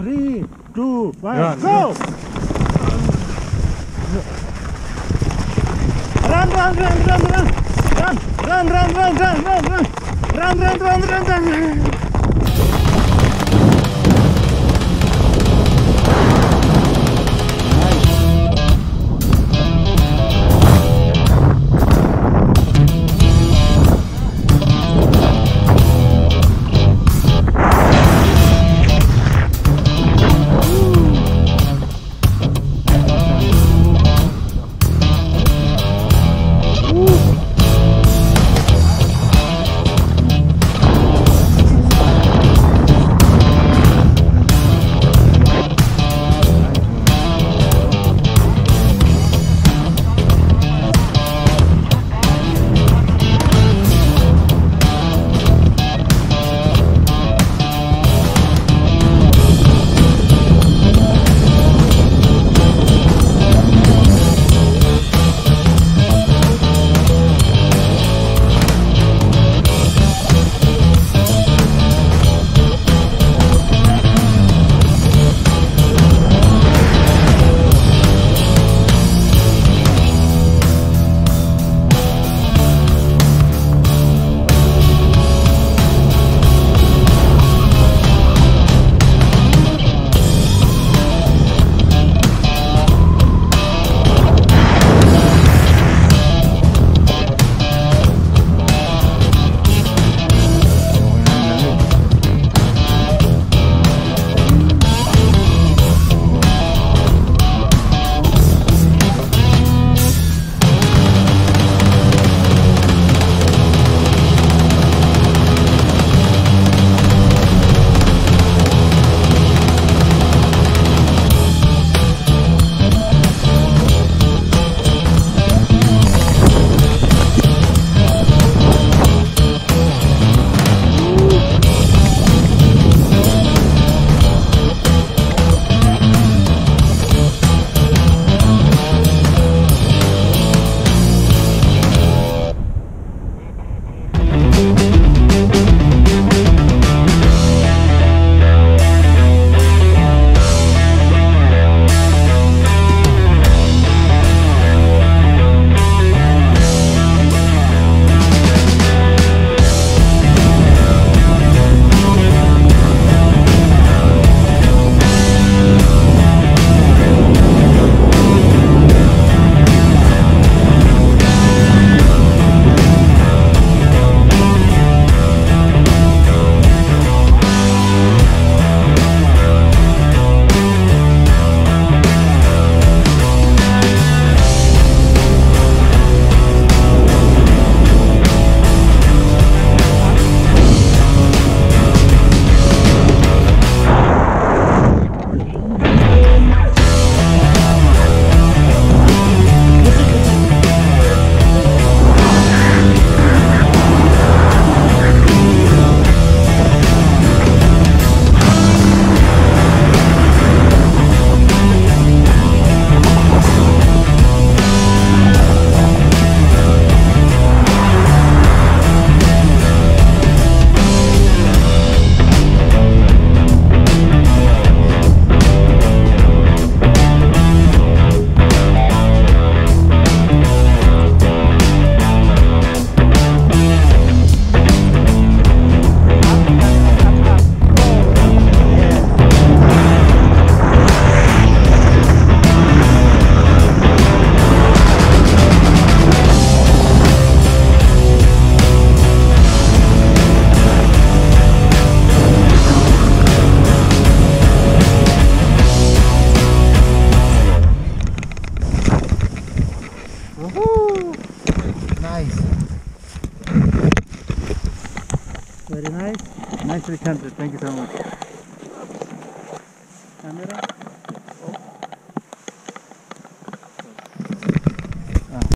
Three, two, one, Run, go! Run, run, run, run, run! Run, run, run, run, run, run, run! Run, run, run, run, Nice. Very nice. Nicely country. Thank you so much. Camera.